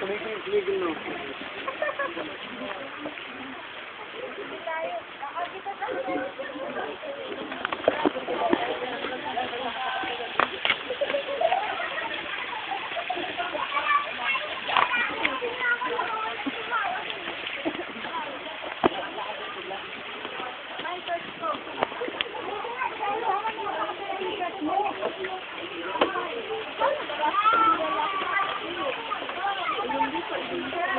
Tumigil, tumigil na. Thank you. Thank you.